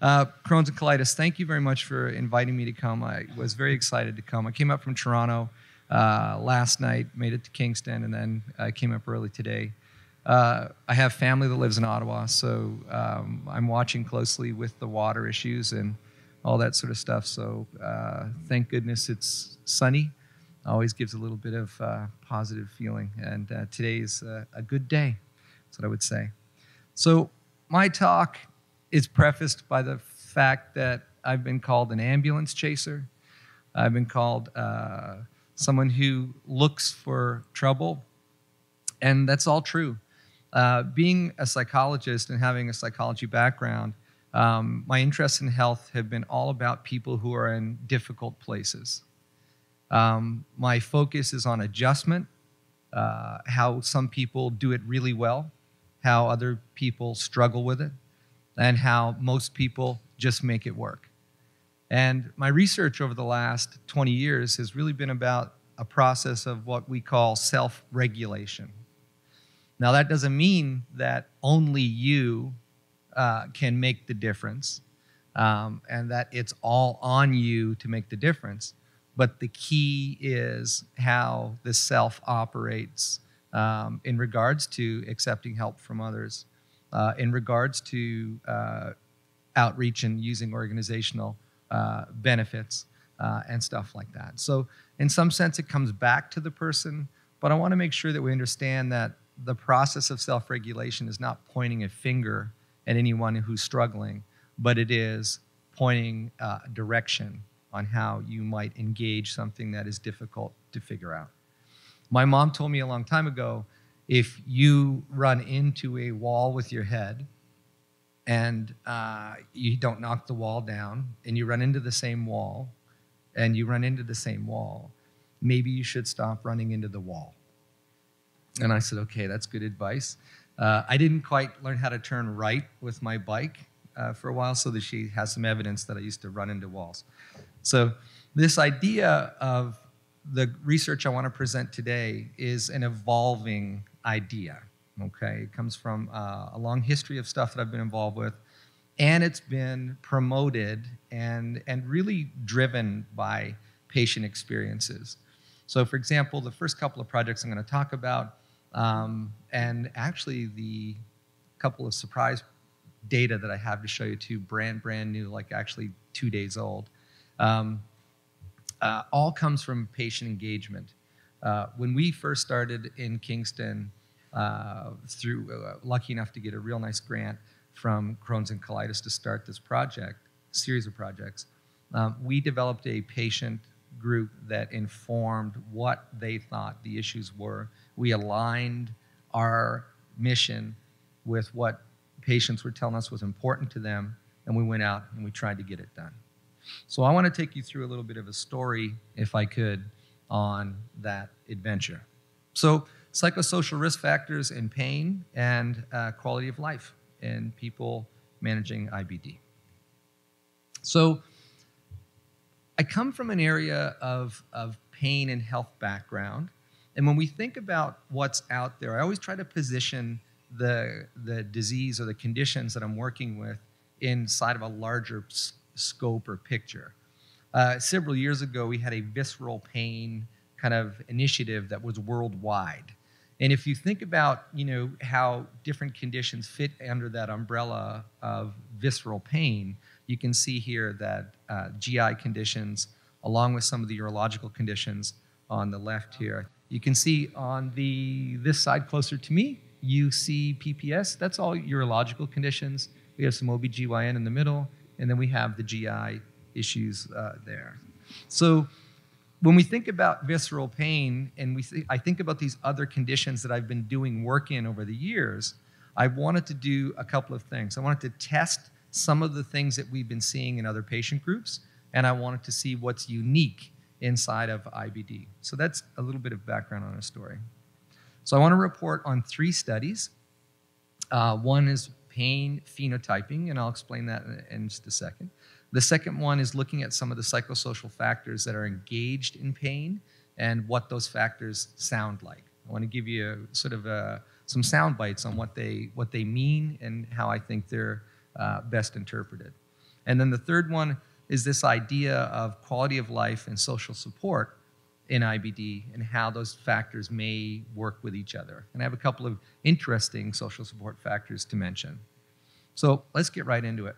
Uh, Crohn's and colitis, thank you very much for inviting me to come. I was very excited to come. I came up from Toronto uh, last night, made it to Kingston, and then I came up early today. Uh, I have family that lives in Ottawa, so um, I'm watching closely with the water issues and all that sort of stuff. So uh, thank goodness it's sunny. Always gives a little bit of uh, positive feeling, and uh, today is a good day. That's what I would say. So my talk is prefaced by the fact that I've been called an ambulance chaser. I've been called uh, someone who looks for trouble, and that's all true. Uh, being a psychologist and having a psychology background, um, my interests in health have been all about people who are in difficult places. Um, my focus is on adjustment, uh, how some people do it really well, how other people struggle with it, and how most people just make it work. And my research over the last 20 years has really been about a process of what we call self regulation. Now, that doesn't mean that only you uh, can make the difference um, and that it's all on you to make the difference. But the key is how the self operates um, in regards to accepting help from others, uh, in regards to uh, outreach and using organizational uh, benefits uh, and stuff like that. So, in some sense, it comes back to the person, but I want to make sure that we understand that the process of self regulation is not pointing a finger at anyone who's struggling, but it is pointing uh, direction on how you might engage something that is difficult to figure out. My mom told me a long time ago if you run into a wall with your head and uh, you don't knock the wall down and you run into the same wall and you run into the same wall, maybe you should stop running into the wall. And I said, okay, that's good advice. Uh, I didn't quite learn how to turn right with my bike uh, for a while, so that she has some evidence that I used to run into walls. So, this idea of the research I want to present today is an evolving idea. Okay, it comes from uh, a long history of stuff that I've been involved with, and it's been promoted and and really driven by patient experiences. So, for example, the first couple of projects I'm going to talk about, um, and actually the couple of surprise data that I have to show you too, brand brand new, like actually two days old. Um, uh, all comes from patient engagement. Uh, when we first started in Kingston, uh, through uh, lucky enough to get a real nice grant from Crohn's and colitis to start this project, series of projects, um, we developed a patient group that informed what they thought the issues were. We aligned our mission with what patients were telling us was important to them, and we went out and we tried to get it done. So I want to take you through a little bit of a story, if I could, on that adventure. So, psychosocial risk factors in pain and uh, quality of life in people managing IBD. So, I come from an area of, of pain and health background. And when we think about what's out there, I always try to position the, the disease or the conditions that I'm working with inside of a larger scope or picture. Uh, several years ago, we had a visceral pain kind of initiative that was worldwide. And if you think about, you know, how different conditions fit under that umbrella of visceral pain, you can see here that uh, GI conditions, along with some of the urological conditions on the left here. You can see on the this side closer to me, you see PPS. That's all urological conditions. We have some OBGYN in the middle, and then we have the GI issues uh, there. So when we think about visceral pain, and we th- I think about these other conditions that I've been doing work in over the years, I wanted to do a couple of things. I wanted to test some of the things that we've been seeing in other patient groups, and I wanted to see what's unique inside of IBD. So that's a little bit of background on our story. So I want to report on three studies. Uh, one is pain phenotyping, and I'll explain that in just a second. The second one is looking at some of the psychosocial factors that are engaged in pain and what those factors sound like. I want to give you sort of a, some sound bites on what they, what they mean and how I think they're uh, best interpreted. And then the third one is this idea of quality of life and social support in IBD and how those factors may work with each other. And I have a couple of interesting social support factors to mention. So let's get right into it.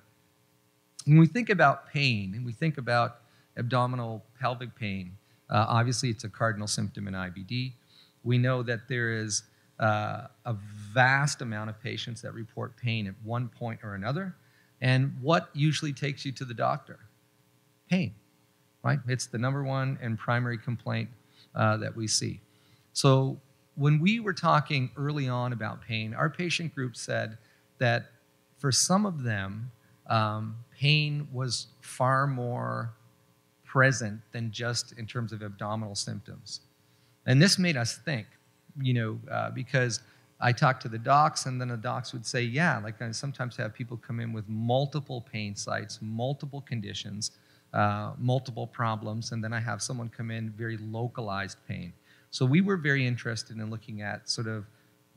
When we think about pain and we think about abdominal pelvic pain, uh, obviously it's a cardinal symptom in IBD. We know that there is uh, a vast amount of patients that report pain at one point or another. And what usually takes you to the doctor? Pain, right? It's the number one and primary complaint uh, that we see. So when we were talking early on about pain, our patient group said that for some of them, um, pain was far more present than just in terms of abdominal symptoms. And this made us think, you know, uh, because I talked to the docs, and then the docs would say, yeah, like I sometimes have people come in with multiple pain sites, multiple conditions, uh, multiple problems, and then I have someone come in very localized pain. So we were very interested in looking at sort of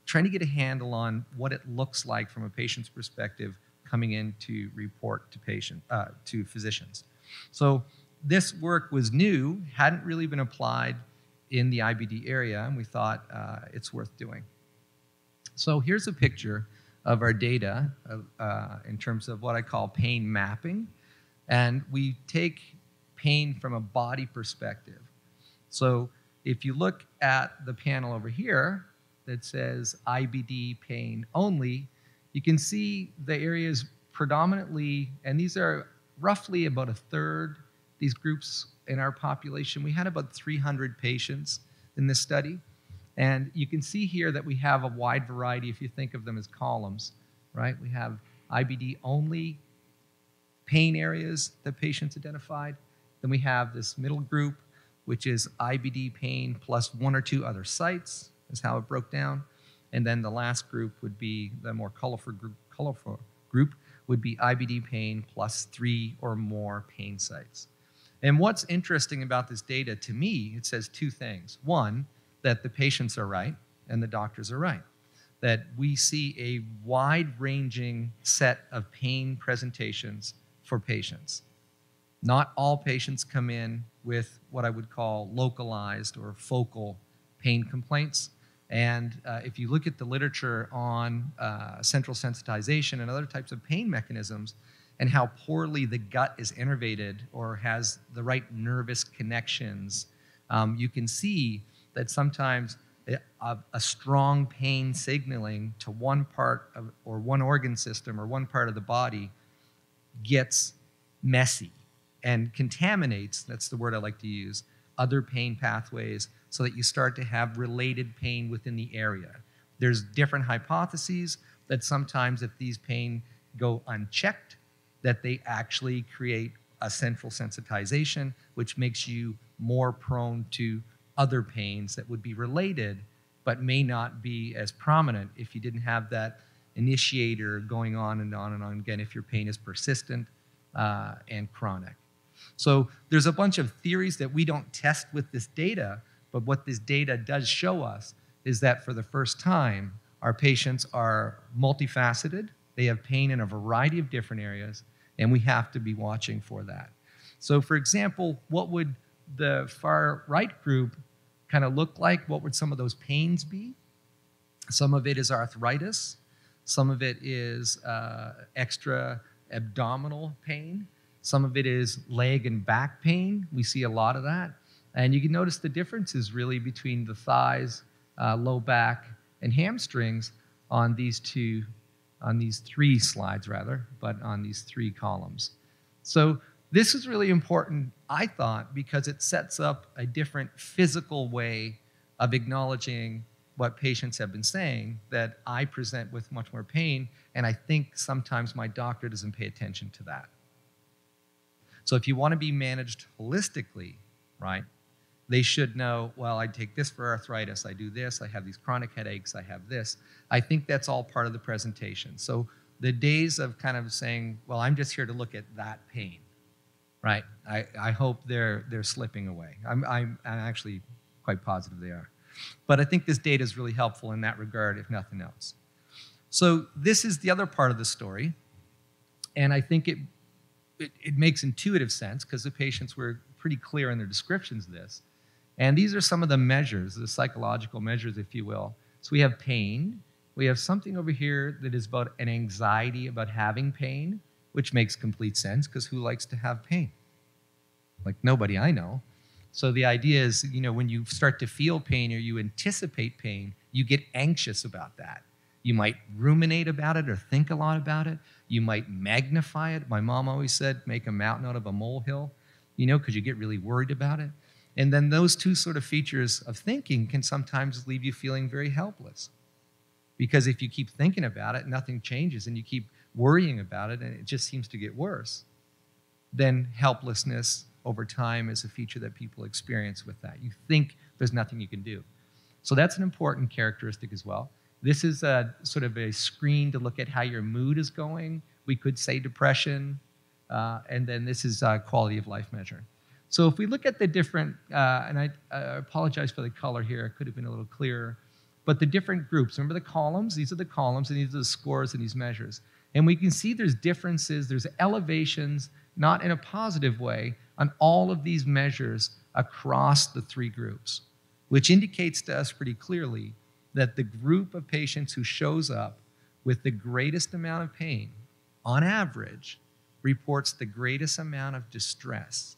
trying to get a handle on what it looks like from a patient's perspective coming in to report to patient uh, to physicians. So this work was new, hadn't really been applied in the IBD area, and we thought uh, it's worth doing. So here's a picture of our data uh, in terms of what I call pain mapping. And we take pain from a body perspective. So if you look at the panel over here that says IBD pain only, you can see the areas predominantly, and these are roughly about a third, these groups in our population. We had about 300 patients in this study. And you can see here that we have a wide variety if you think of them as columns, right? We have IBD only pain areas that patients identified. Then we have this middle group, which is IBD pain plus one or two other sites, is how it broke down. And then the last group would be the more colorful group, colorful group would be IBD pain plus three or more pain sites. And what's interesting about this data to me, it says two things. One, that the patients are right and the doctors are right. That we see a wide ranging set of pain presentations for patients. Not all patients come in with what I would call localized or focal pain complaints. And uh, if you look at the literature on uh, central sensitization and other types of pain mechanisms, and how poorly the gut is innervated or has the right nervous connections, um, you can see that sometimes a, a, strong pain signaling to one part of, or one organ system or one part of the body gets messy and contaminates that's the word i like to use other pain pathways so that you start to have related pain within the area there's different hypotheses that sometimes if these pain go unchecked that they actually create a central sensitization which makes you more prone to other pains that would be related but may not be as prominent if you didn't have that initiator going on and on and on again if your pain is persistent uh, and chronic. So there's a bunch of theories that we don't test with this data, but what this data does show us is that for the first time, our patients are multifaceted. They have pain in a variety of different areas, and we have to be watching for that. So, for example, what would the far right group kind of look like? What would some of those pains be? Some of it is arthritis, some of it is uh, extra abdominal pain, some of it is leg and back pain. We see a lot of that. And you can notice the differences really between the thighs, uh, low back, and hamstrings on these two, on these three slides rather, but on these three columns. So this is really important, I thought, because it sets up a different physical way of acknowledging what patients have been saying that I present with much more pain, and I think sometimes my doctor doesn't pay attention to that. So if you want to be managed holistically, right, they should know, well, I take this for arthritis, I do this, I have these chronic headaches, I have this. I think that's all part of the presentation. So the days of kind of saying, well, I'm just here to look at that pain, right? I, I hope they're, they're slipping away. I'm, I'm, I'm actually quite positive they are. But I think this data is really helpful in that regard, if nothing else. So this is the other part of the story, and I think it, it, it makes intuitive sense because the patients were pretty clear in their descriptions of this. And these are some of the measures, the psychological measures, if you will. So we have pain. We have something over here that is about an anxiety about having pain, which makes complete sense because who likes to have pain? Like nobody I know. So the idea is, you know, when you start to feel pain or you anticipate pain, you get anxious about that. You might ruminate about it or think a lot about it. You might magnify it. My mom always said, make a mountain out of a molehill, you know, because you get really worried about it. And then those two sort of features of thinking can sometimes leave you feeling very helpless. Because if you keep thinking about it, nothing changes, and you keep worrying about it, and it just seems to get worse, then helplessness over time is a feature that people experience with that. You think there's nothing you can do. So that's an important characteristic as well. This is a sort of a screen to look at how your mood is going. We could say depression, uh, and then this is a quality of life measure. So if we look at the different, uh, and I, I apologize for the color here, it could have been a little clearer, but the different groups, remember the columns? These are the columns, and these are the scores and these measures. And we can see there's differences, there's elevations, not in a positive way, on all of these measures across the three groups, which indicates to us pretty clearly that the group of patients who shows up with the greatest amount of pain, on average, reports the greatest amount of distress.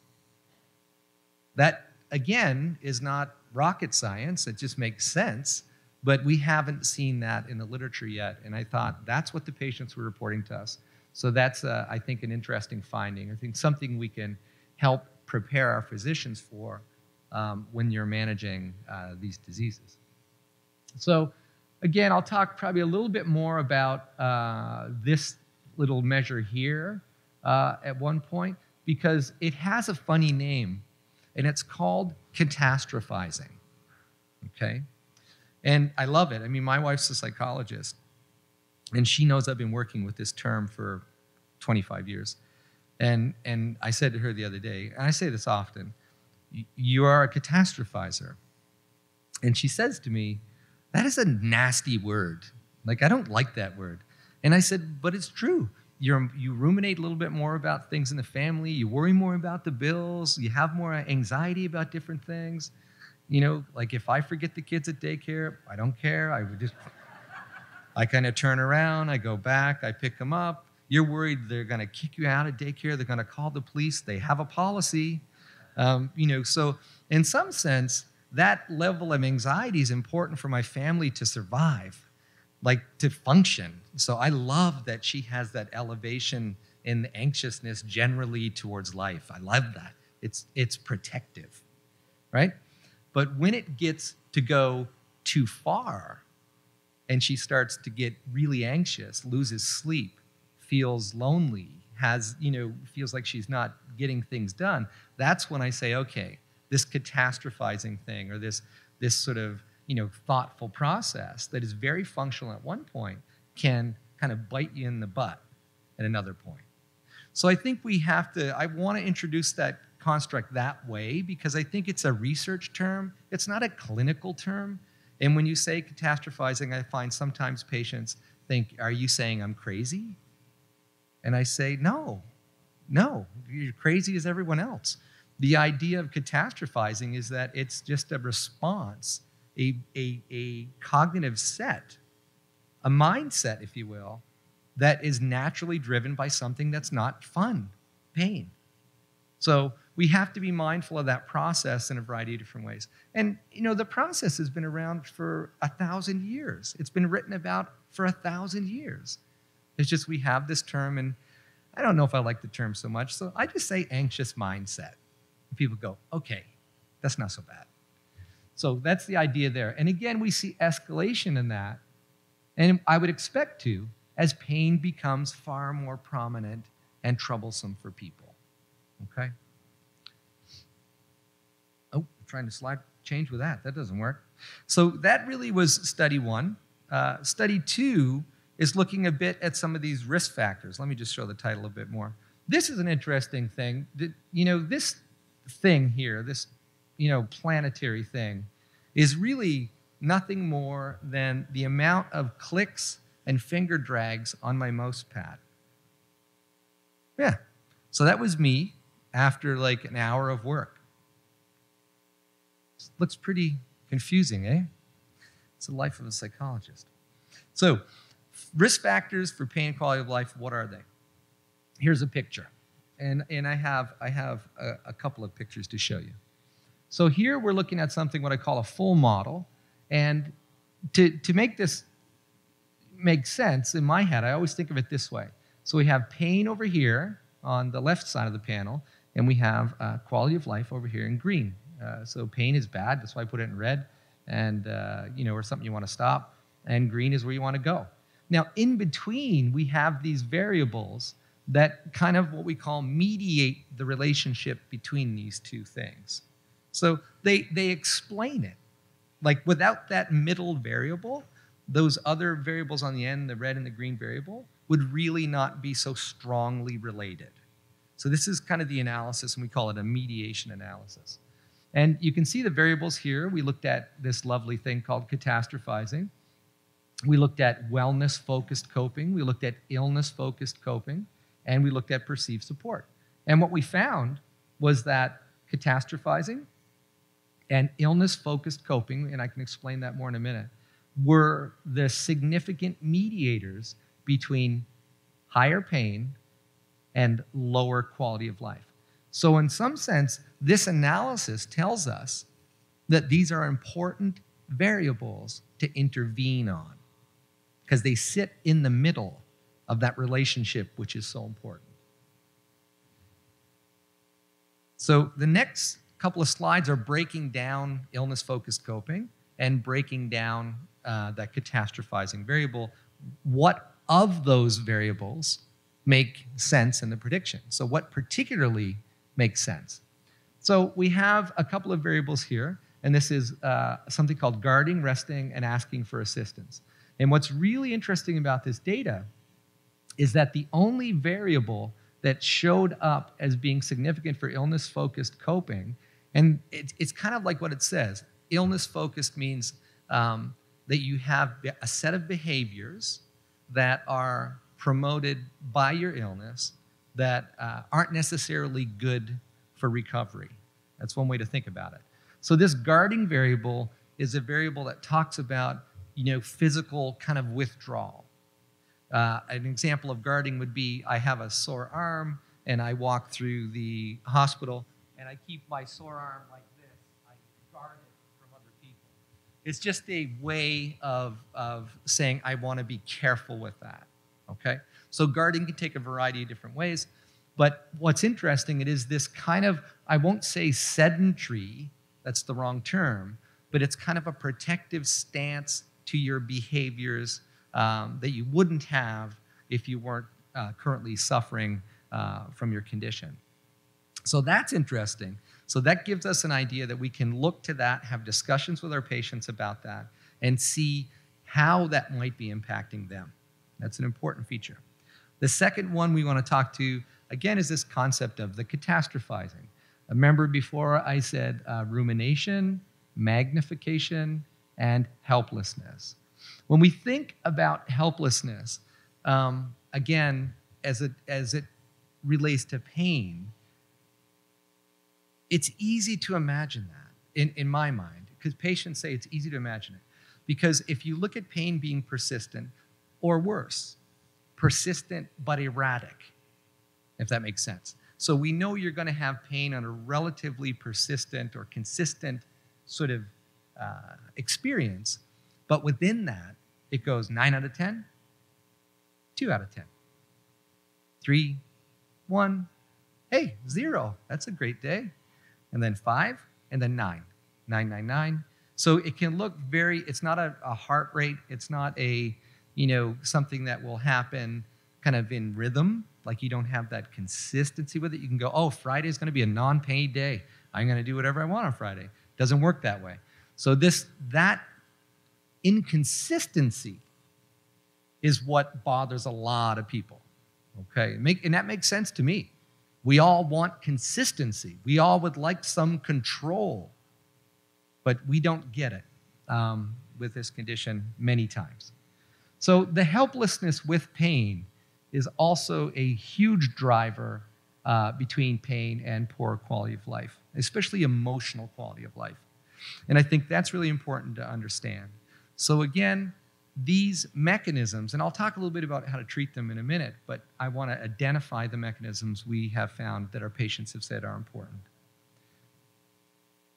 That, again, is not rocket science, it just makes sense, but we haven't seen that in the literature yet. And I thought that's what the patients were reporting to us. So that's, uh, I think, an interesting finding. I think something we can help prepare our physicians for um, when you're managing uh, these diseases. So, again, I'll talk probably a little bit more about uh, this little measure here uh, at one point because it has a funny name and it's called catastrophizing. Okay? And I love it. I mean, my wife's a psychologist and she knows I've been working with this term for 25 years. And, and I said to her the other day, and I say this often, you are a catastrophizer. And she says to me, that is a nasty word. Like, I don't like that word. And I said, but it's true. You're, you ruminate a little bit more about things in the family. You worry more about the bills. You have more anxiety about different things. You know, like if I forget the kids at daycare, I don't care. I would just, I kind of turn around, I go back, I pick them up. You're worried they're going to kick you out of daycare. They're going to call the police. They have a policy. Um, you know, so in some sense, that level of anxiety is important for my family to survive, like to function. So I love that she has that elevation in anxiousness generally towards life. I love that. It's, it's protective, right? But when it gets to go too far and she starts to get really anxious, loses sleep, feels lonely, has, you know, feels like she's not getting things done, that's when I say, okay, this catastrophizing thing or this, this sort of you know, thoughtful process that is very functional at one point can kind of bite you in the butt at another point. So I think we have to, I want to introduce that construct that way because I think it's a research term. It's not a clinical term. And when you say catastrophizing, I find sometimes patients think, Are you saying I'm crazy? And I say, No, no, you're crazy as everyone else. The idea of catastrophizing is that it's just a response, a, a, a cognitive set, a mindset, if you will, that is naturally driven by something that's not fun, pain. So we have to be mindful of that process in a variety of different ways. And you know, the process has been around for a thousand years. It's been written about for a thousand years. It's just we have this term, and I don't know if I like the term so much, so I just say anxious mindset And people go, okay, that's not so bad. So that's the idea there. And again, we see escalation in that. And I would expect to as pain becomes far more prominent and troublesome for people. Okay? Oh, I'm trying to slide change with that. That doesn't work. So that really was study one. Uh, study two is looking a bit at some of these risk factors. Let me just show the title a bit more. This is an interesting thing. You know, this thing here, this you know planetary thing, is really nothing more than the amount of clicks and finger drags on my mouse pad. Yeah. So that was me after like an hour of work. Looks pretty confusing, eh? It's the life of a psychologist. So, risk factors for pain and quality of life, what are they? Here's a picture. And, and I have, I have a, a couple of pictures to show you. So here we're looking at something what I call a full model. And to, to make this make sense in my head, I always think of it this way. So we have pain over here on the left side of the panel, and we have uh, quality of life over here in green. Uh, so pain is bad, that's why I put it in red, and uh, you know, or something you want to stop, and green is where you want to go. Now, in between, we have these variables that kind of what we call mediate the relationship between these two things. So they, they explain it. Like without that middle variable, those other variables on the end, the red and the green variable, would really not be so strongly related. So this is kind of the analysis, and we call it a mediation analysis. And you can see the variables here. We looked at this lovely thing called catastrophizing. We looked at wellness focused coping. We looked at illness focused coping. And we looked at perceived support. And what we found was that catastrophizing and illness focused coping, and I can explain that more in a minute, were the significant mediators between higher pain and lower quality of life. So, in some sense, this analysis tells us that these are important variables to intervene on because they sit in the middle of that relationship, which is so important. So, the next couple of slides are breaking down illness focused coping and breaking down uh, that catastrophizing variable. What of those variables make sense in the prediction? So, what particularly makes sense? So, we have a couple of variables here, and this is uh, something called guarding, resting, and asking for assistance. And what's really interesting about this data is that the only variable that showed up as being significant for illness focused coping and it's, it's kind of like what it says illness focused means um, that you have a set of behaviors that are promoted by your illness that uh, aren't necessarily good for recovery. That's one way to think about it. So this guarding variable is a variable that talks about you know physical kind of withdrawal. Uh, an example of guarding would be I have a sore arm and I walk through the hospital and I keep my sore arm like this. I guard it from other people. It's just a way of, of saying, I want to be careful with that. Okay? So guarding can take a variety of different ways. But what's interesting, it is this kind of, I won't say sedentary, that's the wrong term, but it's kind of a protective stance to your behaviors um, that you wouldn't have if you weren't uh, currently suffering uh, from your condition. So that's interesting. So that gives us an idea that we can look to that, have discussions with our patients about that, and see how that might be impacting them. That's an important feature. The second one we want to talk to, again, is this concept of the catastrophizing. Remember before I said uh, rumination, magnification, and helplessness. When we think about helplessness, um, again, as it, as it relates to pain, it's easy to imagine that in, in my mind, because patients say it's easy to imagine it. Because if you look at pain being persistent, or worse, persistent but erratic, if that makes sense. So we know you're going to have pain on a relatively persistent or consistent sort of uh, experience, but within that, it goes 9 out of 10, 2 out of 10, 3, 1, hey, 0. That's a great day and then five, and then nine. Nine, nine, nine. So it can look very, it's not a, a heart rate, it's not a, you know, something that will happen kind of in rhythm, like you don't have that consistency with it. You can go, oh, Friday is going to be a non-paid day. I'm going to do whatever I want on Friday. Doesn't work that way. So this that inconsistency is what bothers a lot of people. Okay, Make, and that makes sense to me. We all want consistency. We all would like some control, but we don't get it um, with this condition many times. So, the helplessness with pain is also a huge driver uh, between pain and poor quality of life, especially emotional quality of life. And I think that's really important to understand. So, again, these mechanisms, and I'll talk a little bit about how to treat them in a minute, but I want to identify the mechanisms we have found that our patients have said are important.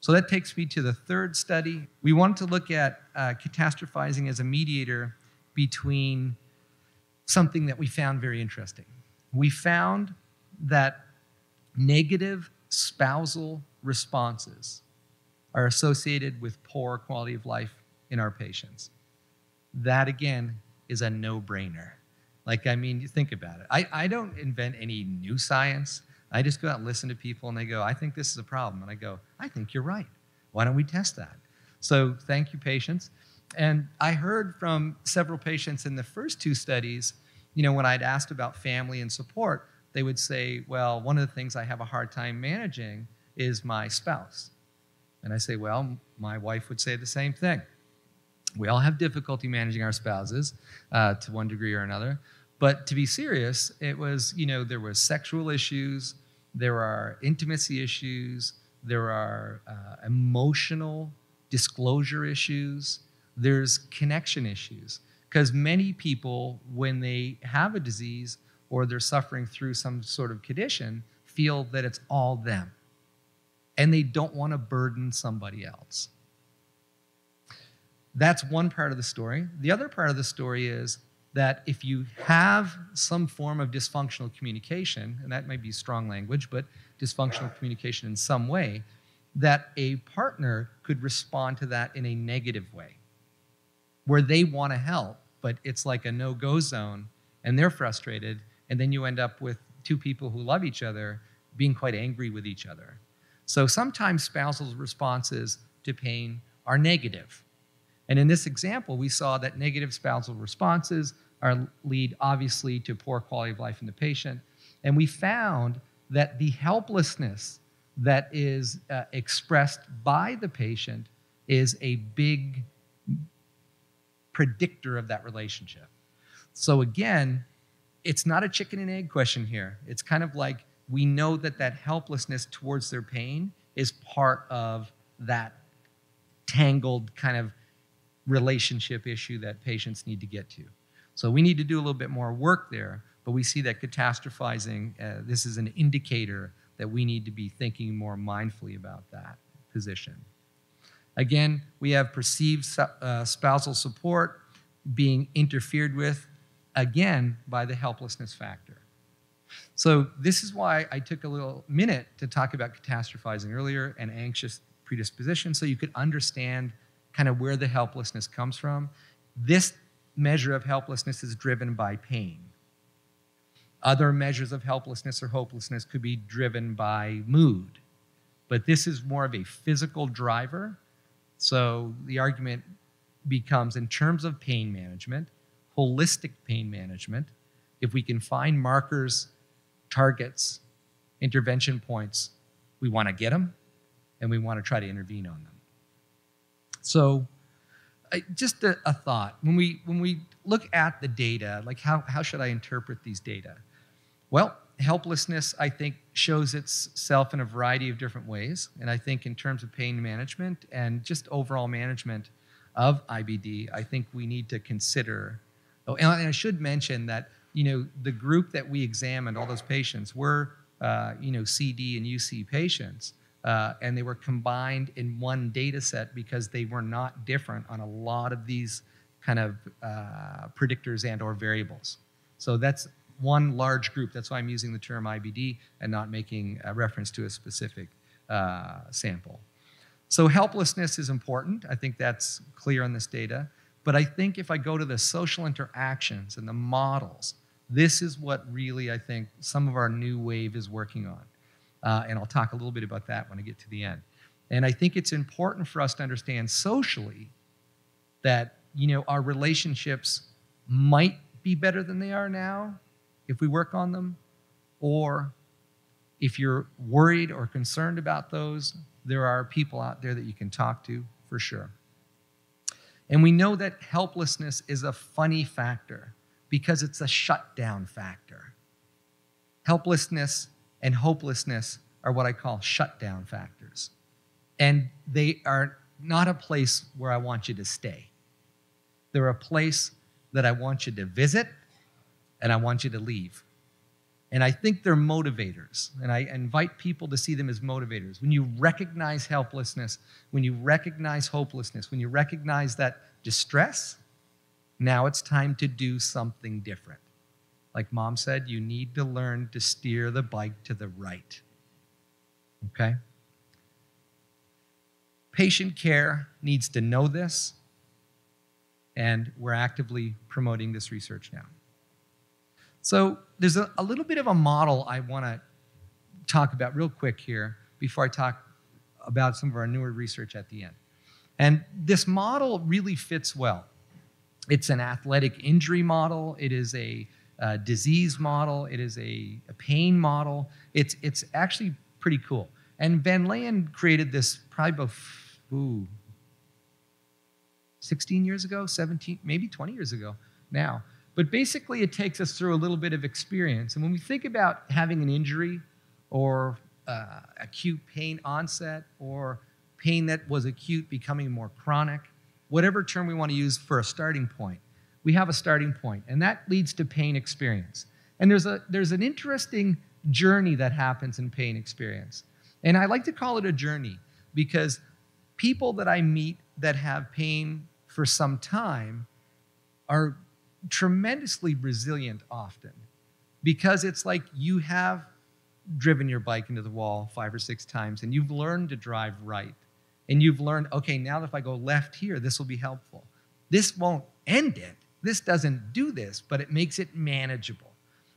So that takes me to the third study. We wanted to look at uh, catastrophizing as a mediator between something that we found very interesting. We found that negative spousal responses are associated with poor quality of life in our patients. That, again, is a no brainer. Like, I mean, you think about it. I, I don't invent any new science. I just go out and listen to people and they go, I think this is a problem. And I go, I think you're right. Why don't we test that? So, thank you, patients. And I heard from several patients in the first two studies, you know, when I'd asked about family and support, they would say, Well, one of the things I have a hard time managing is my spouse. And I say, Well, my wife would say the same thing. We all have difficulty managing our spouses uh, to one degree or another. But to be serious, it was, you know, there was sexual issues, there are intimacy issues, there are uh, emotional disclosure issues, there's connection issues. Because many people, when they have a disease or they're suffering through some sort of condition, feel that it's all them. And they don't want to burden somebody else. That's one part of the story. The other part of the story is that if you have some form of dysfunctional communication, and that might be strong language, but dysfunctional communication in some way, that a partner could respond to that in a negative way, where they want to help, but it's like a no go zone, and they're frustrated, and then you end up with two people who love each other being quite angry with each other. So sometimes spousal responses to pain are negative. And in this example, we saw that negative spousal responses are lead obviously to poor quality of life in the patient. And we found that the helplessness that is uh, expressed by the patient is a big predictor of that relationship. So again, it's not a chicken and egg question here. It's kind of like we know that that helplessness towards their pain is part of that tangled kind of relationship issue that patients need to get to. So we need to do a little bit more work there, but we see that catastrophizing, uh, this is an indicator that we need to be thinking more mindfully about that position. Again, we have perceived uh, spousal support being interfered with, again, by the helplessness factor. So this is why I took a little minute to talk about catastrophizing earlier and anxious predisposition so you could understand kind of where the helplessness comes from. This measure of helplessness is driven by pain. Other measures of helplessness or hopelessness could be driven by mood. But this is more of a physical driver. So the argument becomes in terms of pain management, holistic pain management, if we can find markers, targets, intervention points, we want to get them and we want to try to intervene on them. So, I, just a, a, thought when we when we look at the data, like how how should I interpret these data? Well, helplessness I think shows itself in a variety of different ways, and I think in terms of pain management and just overall management of IBD, I think we need to consider. Oh, and I should mention that you know the group that we examined, all those patients, were uh, you know CD and UC patients uh, and they were combined in one data set because they were not different on a lot of these kind of uh, predictors and or variables. So that's one large group. That's why I'm using the term IBD and not making a reference to a specific uh, sample. So helplessness is important. I think that's clear on this data. But I think if I go to the social interactions and the models, this is what really I think some of our new wave is working on. Uh, and I'll talk a little bit about that when I get to the end. And I think it's important for us to understand socially that you know our relationships might be better than they are now if we work on them, or if you're worried or concerned about those, there are people out there that you can talk to for sure. And we know that helplessness is a funny factor because it's a shutdown factor. Helplessness and hopelessness are what I call shutdown factors. And they are not a place where I want you to stay. They're a place that I want you to visit and I want you to leave. And I think they're motivators. And I invite people to see them as motivators. When you recognize helplessness, when you recognize hopelessness, when you recognize that distress, now it's time to do something different. Like mom said, you need to learn to steer the bike to the right. Okay? Patient care needs to know this, and we're actively promoting this research now. So, there's a, a little bit of a model I want to talk about real quick here before I talk about some of our newer research at the end. And this model really fits well. It's an athletic injury model, it is a, a disease model, it is a, a pain model. It's, it's actually pretty cool. And Vlaeyen created this probably ooh, 16 years ago, 17, maybe 20 years ago now. But basically, it takes us through a little bit of experience. And when we think about having an injury or uh, acute pain onset or pain that was acute becoming more chronic, whatever term we want to use for a starting point, we have a starting point, and that leads to pain experience. And there's, a, there's an interesting journey that happens in pain experience. And I like to call it a journey because people that I meet that have pain for some time are tremendously resilient often because it's like you have driven your bike into the wall five or six times and you've learned to drive right. And you've learned, okay, now if I go left here, this will be helpful. This won't end it. This doesn't do this, but it makes it manageable.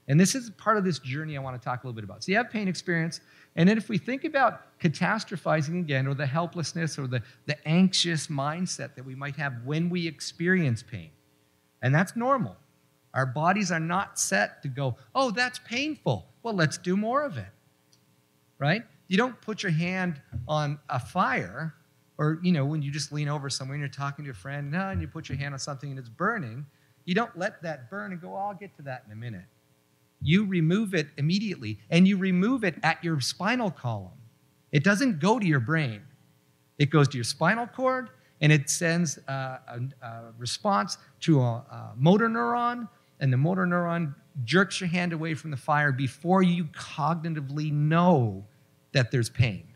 And this is part of this journey I want to talk a little bit about. So you have pain experience, and then if we think about catastrophizing again, or the helplessness or the, the anxious mindset that we might have when we experience pain, and that's normal. Our bodies are not set to go, oh, that's painful. Well, let's do more of it. Right? You don't put your hand on a fire, or you know, when you just lean over somewhere and you're talking to a friend, and you put your hand on something and it's burning, you don't let that burn and go, oh, I'll get to that in a minute you remove it immediately and you remove it at your spinal column. It doesn't go to your brain, it goes to your spinal cord and it sends a, a, a response to a, a motor neuron, and the motor neuron jerks your hand away from the fire before you cognitively know that there's pain.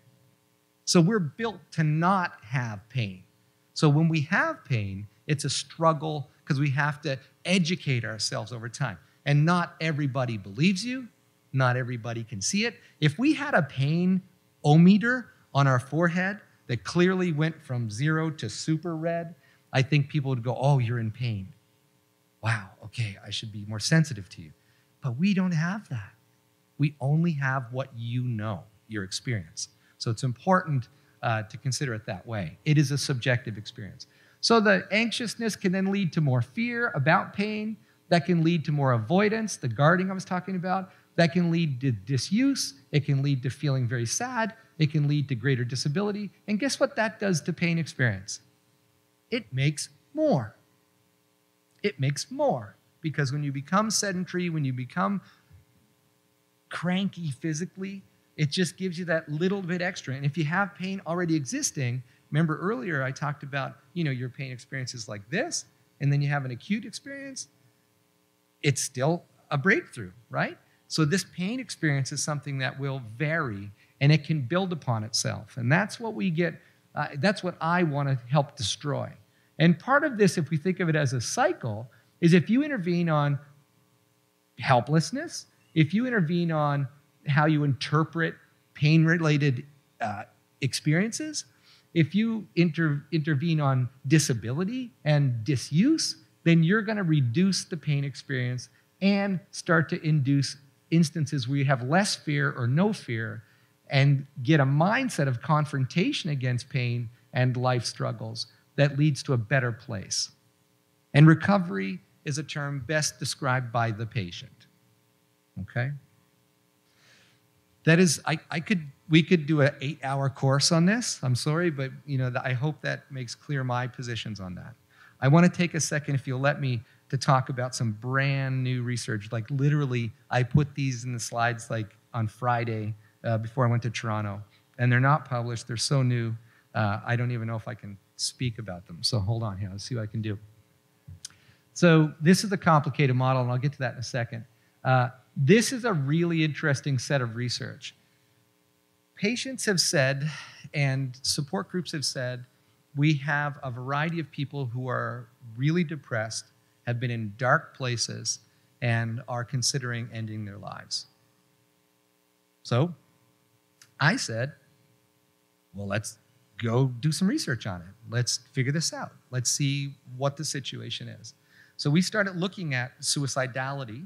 So we're built to not have pain. So when we have pain, it's a struggle because we have to educate ourselves over time. And not everybody believes you, not everybody can see it. If we had a pain ometer on our forehead that clearly went from zero to super red, I think people would go, Oh, you're in pain. Wow, okay, I should be more sensitive to you. But we don't have that. We only have what you know, your experience. So it's important uh, to consider it that way. It is a subjective experience. So the anxiousness can then lead to more fear about pain. That can lead to more avoidance, the guarding I was talking about. That can lead to disuse. It can lead to feeling very sad. It can lead to greater disability. And guess what that does to pain experience? It makes more. It makes more. Because when you become sedentary, when you become cranky physically, it just gives you that little bit extra. And if you have pain already existing, remember earlier I talked about, you know, your pain experiences like this, and then you have an acute experience, it's still a breakthrough, right? So this pain experience is something that will vary and it can build upon itself. And that's what we get, uh, that's what I want to help destroy. And part of this, if we think of it as a cycle, is if you intervene on helplessness, if you intervene on how you interpret pain related uh, experiences, if you inter- intervene on disability and disuse, then you're going to reduce the pain experience and start to induce instances where you have less fear or no fear and get a mindset of confrontation against pain and life struggles that leads to a better place. And recovery is a term best described by the patient. Okay? That is, I, I could, we could do an eight-hour course on this. I'm sorry, but you know, I hope that makes clear my positions on that. I want to take a second, if you'll let me, to talk about some brand new research. Like literally, I put these in the slides like on Friday uh, before I went to Toronto, and they're not published. They're so new. Uh, I don't even know if I can speak about them. So hold on here. Let's see what I can do. So this is a complicated model, and I'll get to that in a second. Uh, this is a really interesting set of research. Patients have said, and support groups have said, we have a variety of people who are really depressed, have been in dark places, and are considering ending their lives. So I said, well, let's go do some research on it. Let's figure this out. Let's see what the situation is. So we started looking at suicidality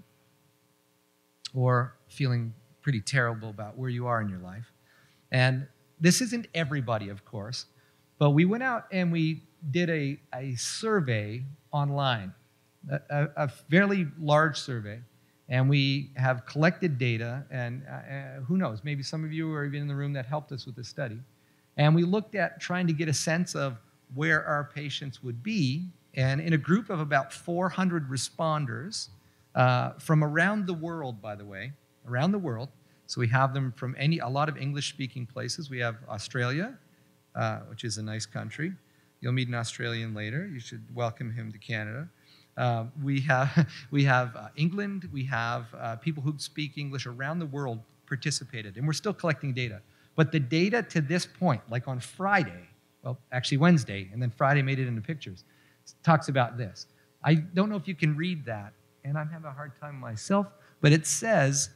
or feeling pretty terrible about where you are in your life. And this isn't everybody, of course, but we went out and we did a, a survey online, a, a fairly large survey. And we have collected data, and uh, uh, who knows, maybe some of you are even in the room that helped us with this study. And we looked at trying to get a sense of where our patients would be. And in a group of about 400 responders uh, from around the world, by the way, around the world. So we have them from any, a lot of English speaking places. We have Australia, uh, which is a nice country. You'll meet an Australian later. You should welcome him to Canada. Uh, we have, we have uh, England, we have uh, people who speak English around the world participated, and we're still collecting data. But the data to this point, like on Friday, well, actually Wednesday, and then Friday made it into pictures, talks about this. I don't know if you can read that, and I'm having a hard time myself, but it says,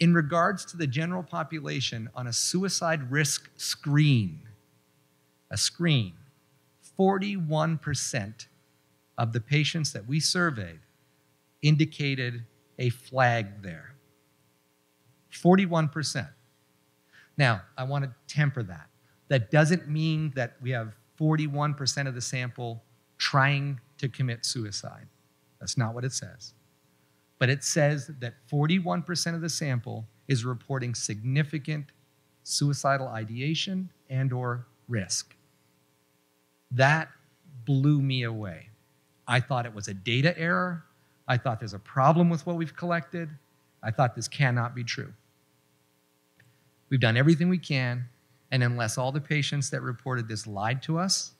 in regards to the general population on a suicide risk screen, a screen, 41% of the patients that we surveyed indicated a flag there. 41%. Now, I want to temper that. That doesn't mean that we have 41% of the sample trying to commit suicide. That's not what it says. But it says that 41% of the sample is reporting significant suicidal ideation and or risk. That blew me away. I thought it was a data error. I thought there's a problem with what we've collected. I thought this cannot be true. We've done everything we can, and unless all the patients that reported this lied to us,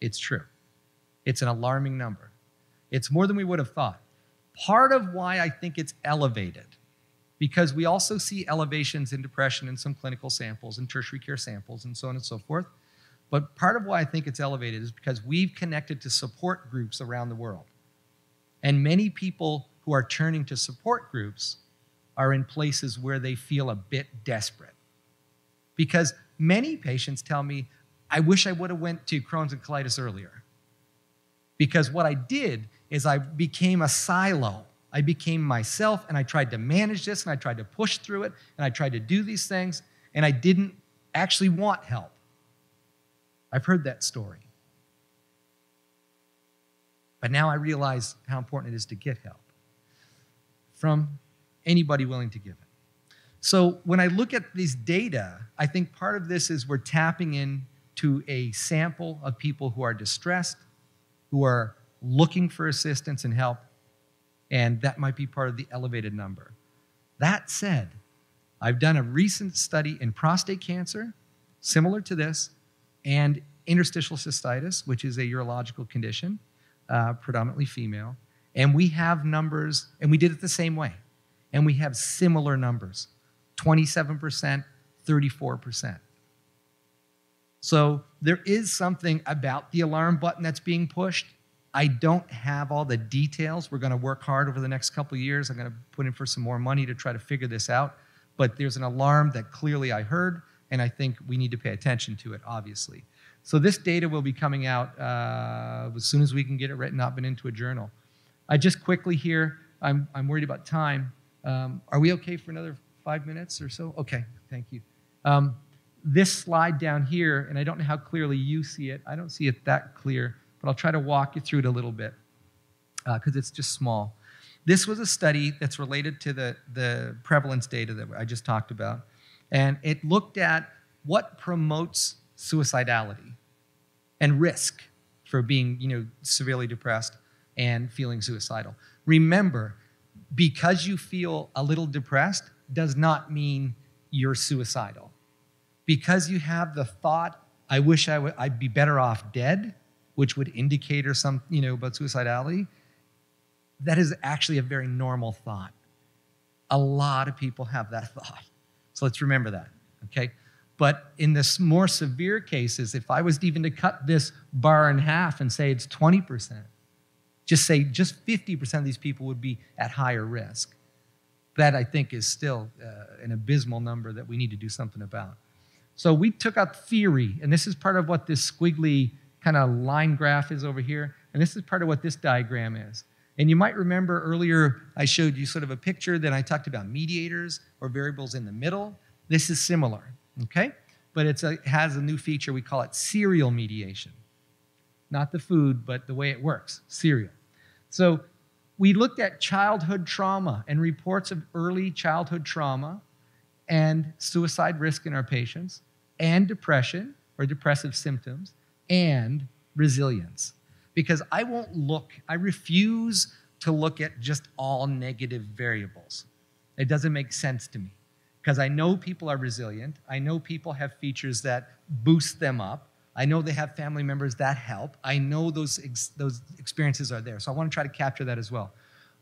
it's true. It's an alarming number. It's more than we would have thought. Part of why I think it's elevated, because we also see elevations in depression in some clinical samples and tertiary care samples and so on and so forth. But part of why I think it's elevated is because we've connected to support groups around the world. And many people who are turning to support groups are in places where they feel a bit desperate. Because many patients tell me, I wish I would have went to Crohn's and colitis earlier. Because what I did is I became a silo. I became myself and I tried to manage this and I tried to push through it and I tried to do these things and I didn't actually want help. I've heard that story. But now I realize how important it is to get help from anybody willing to give it. So when I look at these data, I think part of this is we're tapping into a sample of people who are distressed, who are looking for assistance and help, and that might be part of the elevated number. That said, I've done a recent study in prostate cancer, similar to this, and interstitial cystitis, which is a urological condition, uh, predominantly female. And we have numbers, and we did it the same way. And we have similar numbers 27%, 34%. So there is something about the alarm button that's being pushed. I don't have all the details. We're going to work hard over the next couple years. I'm going to put in for some more money to try to figure this out. But there's an alarm that clearly I heard, and I think we need to pay attention to it, obviously. So this data will be coming out uh, as soon as we can get it written up and into a journal. I just quickly here, I'm, I'm worried about time. Um, are we okay for another five minutes or so? Okay, thank you. Um, this slide down here, and I don't know how clearly you see it. I don't see it that clear, but I'll try to walk you through it a little bit because uh, it's just small. This was a study that's related to the, the prevalence data that I just talked about. And it looked at what promotes suicidality and risk for being you know, severely depressed and feeling suicidal. Remember, because you feel a little depressed does not mean you're suicidal. Because you have the thought, I wish I I'd be better off dead, which would indicate or some, you know, about suicidality, that is actually a very normal thought. A lot of people have that thought. So let's remember that, okay? But in the more severe cases, if I was even to cut this bar in half and say it's 20%, just say just 50% of these people would be at higher risk. That I think is still uh, an abysmal number that we need to do something about. So we took out theory, and this is part of what this squiggly kind of line graph is over here, and this is part of what this diagram is. And you might remember earlier I showed you sort of a picture that I talked about mediators or variables in the middle. This is similar, okay? But a, it has a new feature, we call it serial mediation. Not the food, but the way it works, serial. So we looked at childhood trauma and reports of early childhood trauma and suicide risk in our patients, and depression or depressive symptoms, and resilience. Because I won't look, I refuse to look at just all negative variables. It doesn't make sense to me because I know people are resilient. I know people have features that boost them up. I know they have family members that help. I know those, ex- those experiences are there. So I want to try to capture that as well.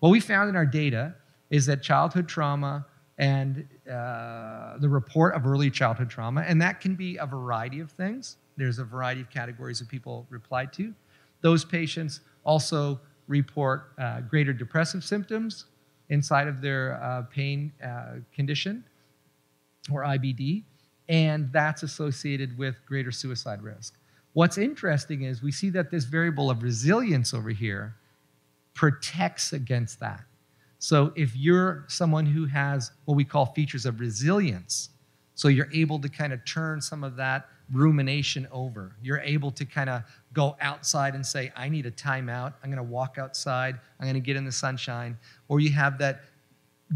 What we found in our data is that childhood trauma and uh, the report of early childhood trauma, and that can be a variety of things. There's a variety of categories that people replied to. Those patients also report uh, greater depressive symptoms inside of their uh, pain uh, condition or IBD, and that's associated with greater suicide risk. What's interesting is we see that this variable of resilience over here protects against that. So if you're someone who has what we call features of resilience, so you're able to kind of turn some of that rumination over. You're able to kind of go outside and say, I need a timeout. I'm going to walk outside. I'm going to get in the sunshine. Or you have that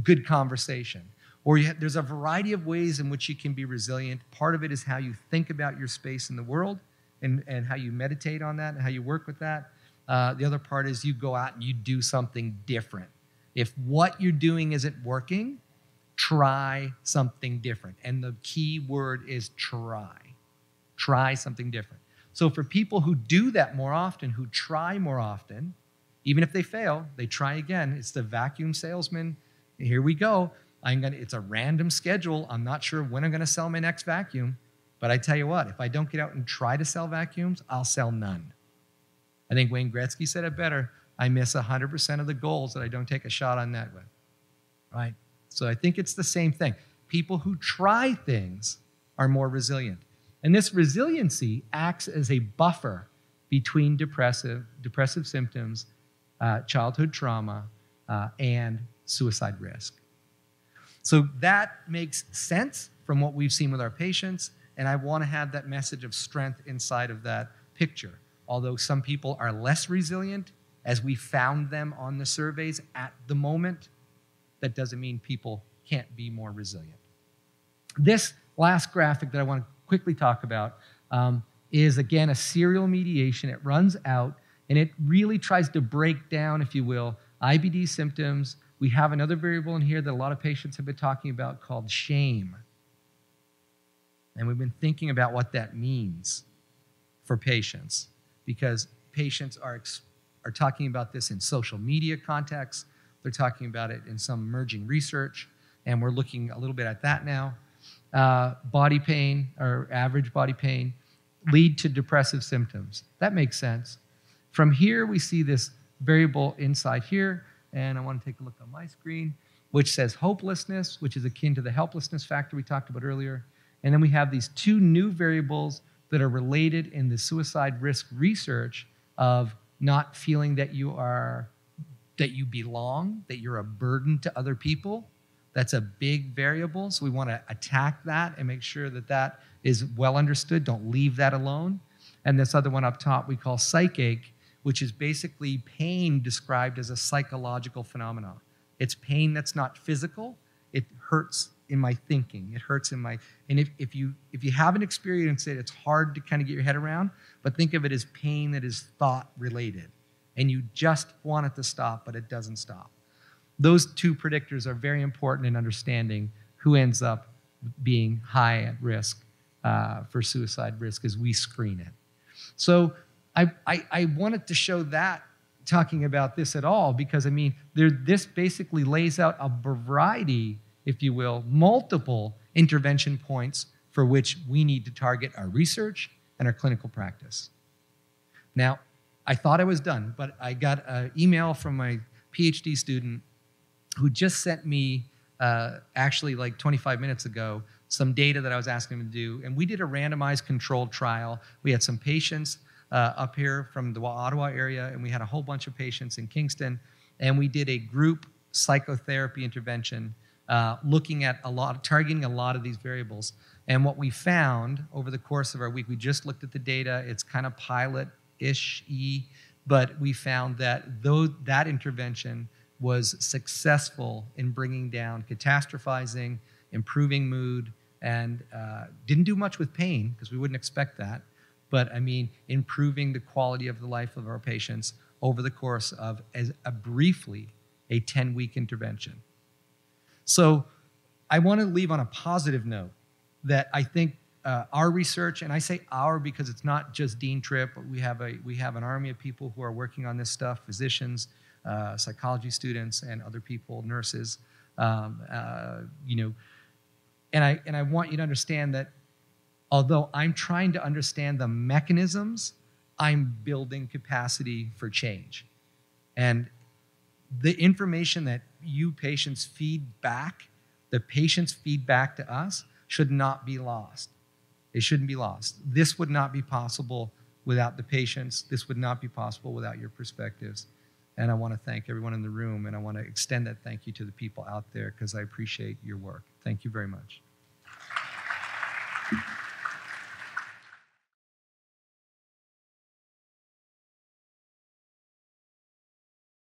good conversation. Or have, there's a variety of ways in which you can be resilient. Part of it is how you think about your space in the world and, and how you meditate on that and how you work with that. Uh, the other part is you go out and you do something different. If what you're doing isn't working, try something different. And the key word is try. Try something different. So, for people who do that more often, who try more often, even if they fail, they try again. It's the vacuum salesman. Here we go. I'm gonna, it's a random schedule. I'm not sure when I'm going to sell my next vacuum. But I tell you what, if I don't get out and try to sell vacuums, I'll sell none. I think Wayne Gretzky said it better. I miss 100% of the goals that I don't take a shot on net with. Right? So I think it's the same thing. People who try things are more resilient. And this resiliency acts as a buffer between depressive, depressive symptoms, uh, childhood trauma, uh, and suicide risk. So that makes sense from what we've seen with our patients, and I want to have that message of strength inside of that picture. Although some people are less resilient, as we found them on the surveys at the moment, that doesn't mean people can't be more resilient. This last graphic that I want to quickly talk about um, is again a serial mediation. It runs out and it really tries to break down, if you will, IBD symptoms. We have another variable in here that a lot of patients have been talking about called shame. And we've been thinking about what that means for patients because patients are, are talking about this in social media contexts. They're talking about it in some emerging research, and we're looking a little bit at that now uh, body pain or average body pain lead to depressive symptoms. That makes sense. From here, we see this variable inside here, and I want to take a look on my screen, which says hopelessness, which is akin to the helplessness factor we talked about earlier. And then we have these two new variables that are related in the suicide risk research of not feeling that you are that you belong, that you're a burden to other people, that's a big variable, so we want to attack that and make sure that that is well understood. Don't leave that alone. And this other one up top we call psychache, which is basically pain described as a psychological phenomenon. It's pain that's not physical. It hurts in my thinking. It hurts in my and if, if you if you haven't experienced it, it's hard to kind of get your head around, but think of it as pain that is thought related. And you just want it to stop, but it doesn't stop. Those two predictors are very important in understanding who ends up being high at risk uh, for suicide risk as we screen it. So I, I, I, wanted to show that talking about this at all because I mean, there, this basically lays out a variety, if you will, multiple intervention points for which we need to target our research and our clinical practice. Now, I thought I was done, but I got an email from my PhD student who just sent me, uh, actually like 25 minutes ago, some data that I was asking him to do. And we did a randomized controlled trial. We had some patients uh, up here from the Ottawa area, and we had a whole bunch of patients in Kingston. And we did a group psychotherapy intervention uh, looking at a lot, targeting a lot of these variables. And what we found over the course of our week, we just looked at the data. It's kind of pilot ish E, but we found that though that intervention was successful in bringing down catastrophizing, improving mood, and uh, didn't do much with pain because we wouldn't expect that. But I mean, improving the quality of the life of our patients over the course of as a briefly a 10 week intervention. So I want to leave on a positive note that I think uh, our research, and I say our because it's not just Dean Tripp. We have a we have an army of people who are working on this stuff: physicians, uh, psychology students, and other people, nurses. Um, uh, you know, and I and I want you to understand that although I'm trying to understand the mechanisms, I'm building capacity for change, and the information that you patients feed back, the patients feed back to us, should not be lost it shouldn't be lost. This would not be possible without the patients. This would not be possible without your perspectives. And I want to thank everyone in the room, and I want to extend that thank you to the people out there because I appreciate your work. Thank you very much.